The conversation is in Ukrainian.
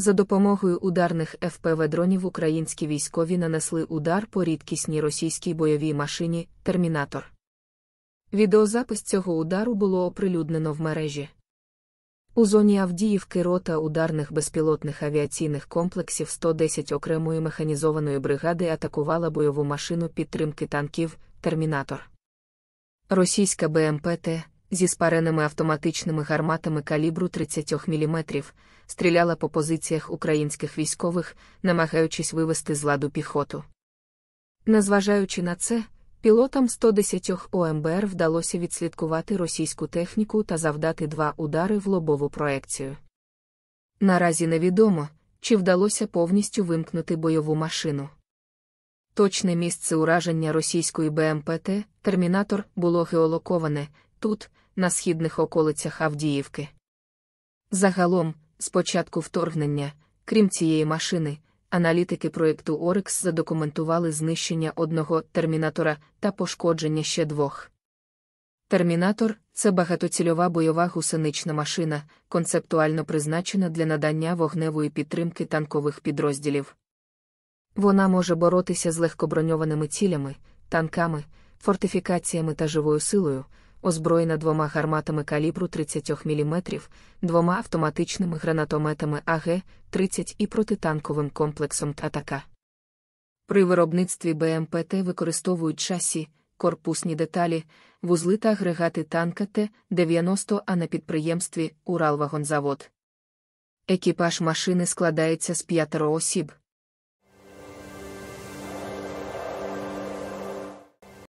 За допомогою ударних ФПВ-дронів українські військові нанесли удар по рідкісній російській бойовій машині Термінатор. Відеозапис цього удару було оприлюднено в мережі. У зоні Авдіївки рота ударних безпілотних авіаційних комплексів 110 окремої механізованої бригади атакувала бойову машину підтримки танків Термінатор. Російська БМПТ зі спареними автоматичними гарматами калібру 30 мм стріляла по позиціях українських військових, намагаючись вивести з ладу піхоту. Незважаючи на це, пілотам 110 ОМБР вдалося відслідкувати російську техніку та завдати два удари в лобову проекцію. Наразі невідомо, чи вдалося повністю вимкнути бойову машину. Точне місце ураження російської БМПТ Термінатор було геолоковане тут, на східних околицях Авдіївки. Загалом, з початку вторгнення, крім цієї машини, аналітики проєкту Орекс задокументували знищення одного термінатора та пошкодження ще двох. Термінатор це багатоцільова бойова гусенична машина, концептуально призначена для надання вогневої підтримки танкових підрозділів. Вона може боротися з легкоброньованими цілями, танками, фортифікаціями та живою силою, озброєна двома гарматами калібру 30 мм, двома автоматичними гранатометами АГ-30 і протитанковим комплексом ТАТАКА. При виробництві БМПТ використовують шасі, корпусні деталі, вузли та агрегати танка Т-90, а на підприємстві Уралвагонзавод. Екіпаж машини складається з п'ятеро осіб,